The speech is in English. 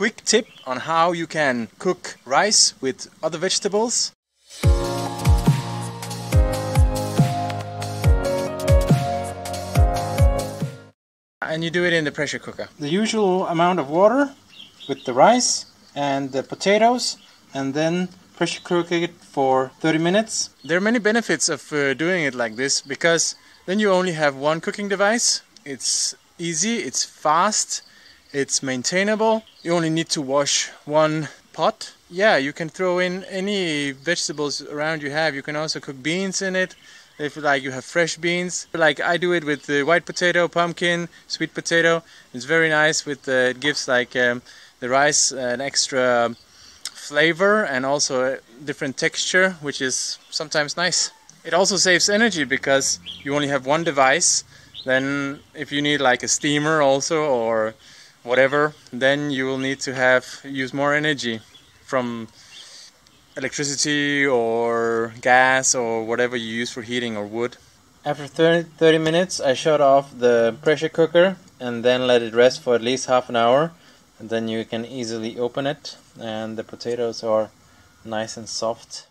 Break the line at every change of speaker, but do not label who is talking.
quick tip on how you can cook rice with other vegetables. And you do it in the pressure cooker. The usual amount of water with the rice and the potatoes and then pressure cook it for 30 minutes. There are many benefits of uh, doing it like this because then you only have one cooking device. It's easy, it's fast, it's maintainable. You only need to wash one pot. Yeah, you can throw in any vegetables around you have. You can also cook beans in it if like you have fresh beans like I do it with the white potato pumpkin sweet potato it's very nice with uh, it gives like um, the rice an extra flavor and also a different texture which is sometimes nice it also saves energy because you only have one device then if you need like a steamer also or whatever then you will need to have use more energy from electricity or gas or whatever you use for heating or wood. After 30, 30 minutes I shut off the pressure cooker and then let it rest for at least half an hour and then you can easily open it and the potatoes are nice and soft